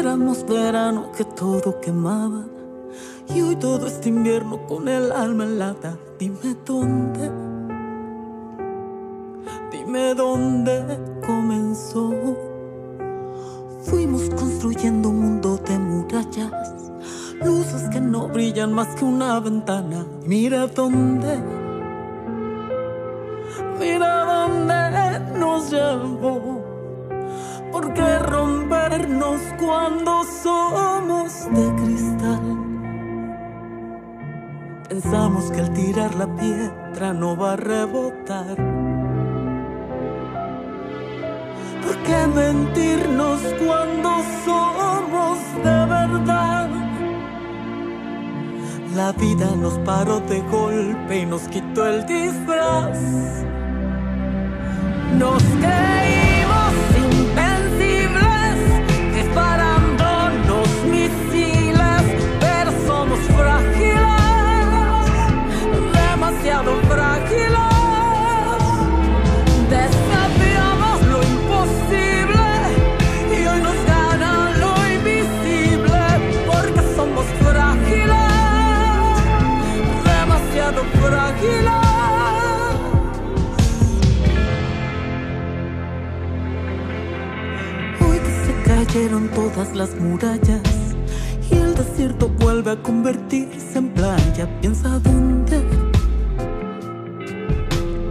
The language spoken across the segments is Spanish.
Éramos verano que todo quemaba. Y hoy todo este invierno con el alma helada. Dime dónde. Dime dónde comenzó. Fuimos construyendo un mundo de murallas. Luces que no brillan más que una ventana. Mira dónde. Mira dónde nos llevó. ¿Por qué rompernos cuando somos de cristal? Pensamos que al tirar la piedra no va a rebotar. ¿Por qué mentirnos cuando somos de verdad? La vida nos paró de golpe y nos quitó el disfraz. Nos creímos Hoy se cayeron todas las murallas y el desierto vuelve a convertirse en playa. Piensa dónde,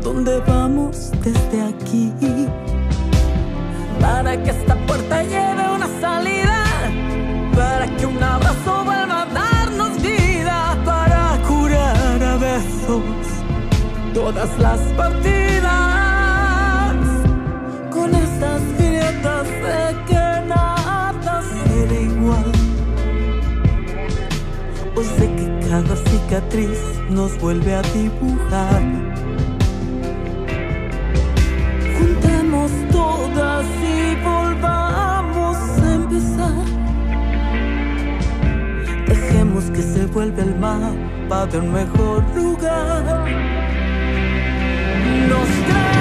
dónde vamos desde aquí. Para que esta todas las partidas con estas grietas de que nada será igual. O sé que cada cicatriz nos vuelve a dibujar. Juntemos todas y volvamos a empezar. Dejemos que se vuelva el mapa de un mejor lugar. Nos creímos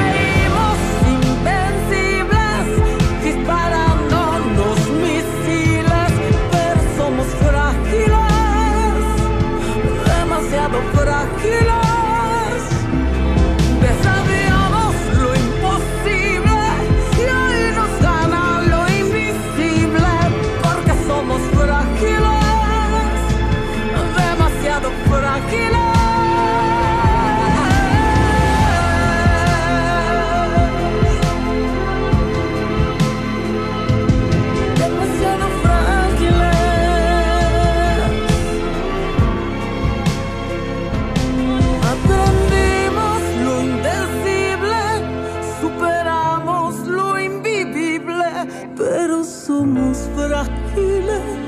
somos frágiles,